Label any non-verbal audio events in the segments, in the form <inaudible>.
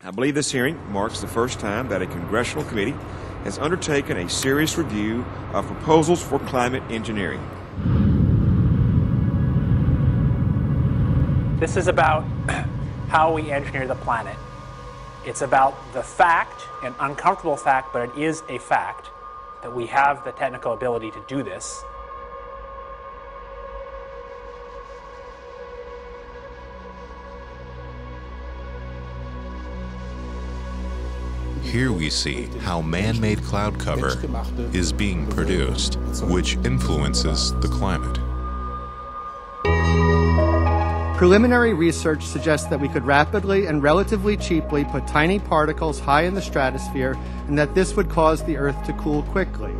I believe this hearing marks the first time that a congressional committee has undertaken a serious review of proposals for climate engineering. This is about <clears throat> how we engineer the planet. It's about the fact, an uncomfortable fact, but it is a fact, that we have the technical ability to do this. Here we see how man-made cloud cover is being produced, which influences the climate. Preliminary research suggests that we could rapidly and relatively cheaply put tiny particles high in the stratosphere and that this would cause the Earth to cool quickly.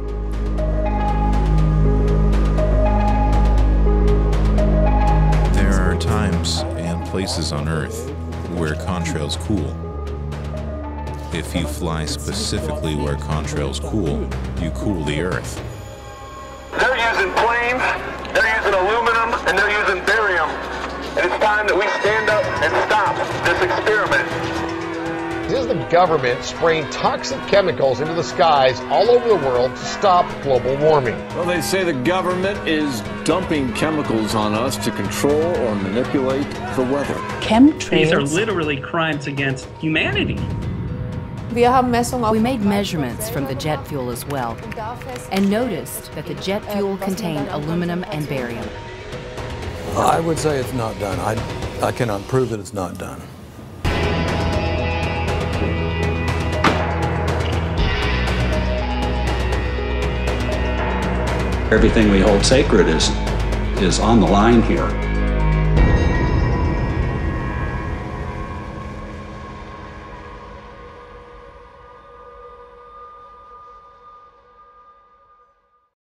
There are times and places on Earth where contrails cool. If you fly specifically where contrails cool, you cool the Earth. They're using planes, they're using aluminum, and they're using barium. And it's time that we stand up and stop this experiment. This is the government spraying toxic chemicals into the skies all over the world to stop global warming. Well, they say the government is dumping chemicals on us to control or manipulate the weather. Chemtrails. These are literally crimes against humanity. We made measurements from the jet fuel as well and noticed that the jet fuel contained aluminum and barium. I would say it's not done. I, I cannot prove that it's not done. Everything we hold sacred is, is on the line here.